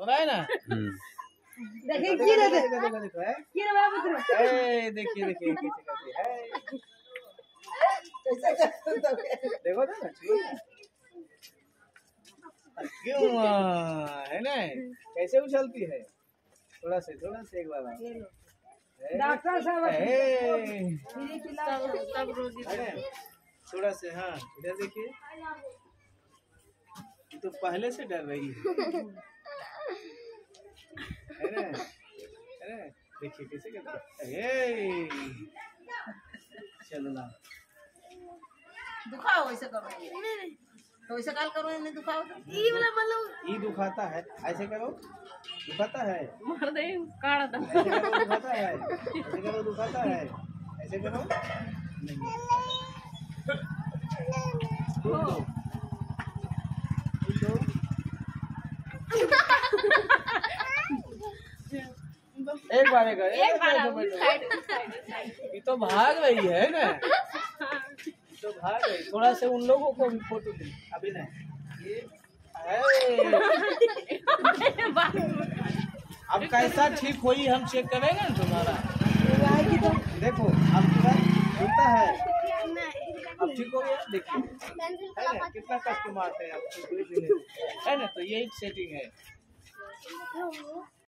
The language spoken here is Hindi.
हो रहा है ना? हम्म। देखिए देखो। देखो देखो गिरे बाबू तुम ए, देखिए देखिए कैसे करती है कैसे करते हो देखो ना क्यों है ना? कैसे उछलती है? थोड़ा से थोड़ा से एक बार। डॉक्टर साहब? थोड़ा से हाँ इधर देखिए। तो पहले से डर रही है। है ना है ना देखिए कैसे करती ए, चलो ना। दुखाओ वैसे करो। तो वैसे काल करो नहीं दुखाओ तो। ई वाला मतलब ये दुखाता है। ऐसे करो। दुखाता है। मार दे दम दुखाता है। ऐसे करो दुखाता है। ऐसे करो। नहीं। दो। दो। एक बार एक बार एक बार। ये तो भाग रही है ना? तो भाग रही थोड़ा से उन लोगों को भी फ़ोटो दे। अभी नहीं अब कैसा ठीक हुई हम चेक करेंगे ना तुम्हारा? देखो अब पूरा होता है। अब ठीक हो गया देखिए। ना कितना कष्ट मारते हैं है ना तो यही सेटिंग है।